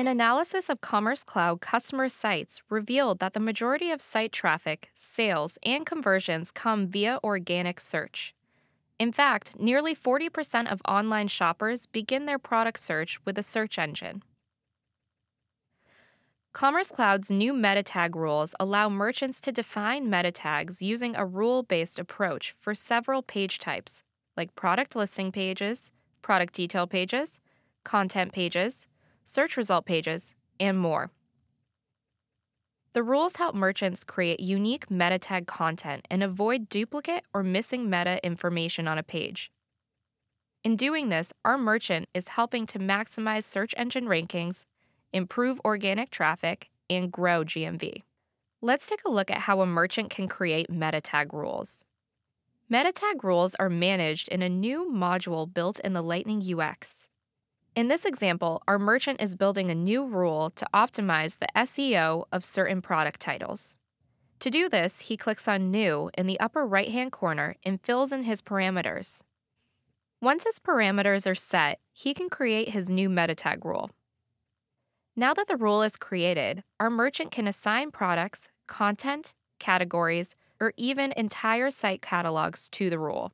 An analysis of Commerce Cloud customer sites revealed that the majority of site traffic, sales, and conversions come via organic search. In fact, nearly 40% of online shoppers begin their product search with a search engine. Commerce Cloud's new meta tag rules allow merchants to define meta tags using a rule based approach for several page types, like product listing pages, product detail pages, content pages, search result pages, and more. The rules help merchants create unique meta tag content and avoid duplicate or missing meta information on a page. In doing this, our merchant is helping to maximize search engine rankings, improve organic traffic, and grow GMV. Let's take a look at how a merchant can create meta tag rules. Meta tag rules are managed in a new module built in the Lightning UX. In this example, our merchant is building a new rule to optimize the SEO of certain product titles. To do this, he clicks on New in the upper right hand corner and fills in his parameters. Once his parameters are set, he can create his new meta tag rule. Now that the rule is created, our merchant can assign products, content, categories, or even entire site catalogs to the rule.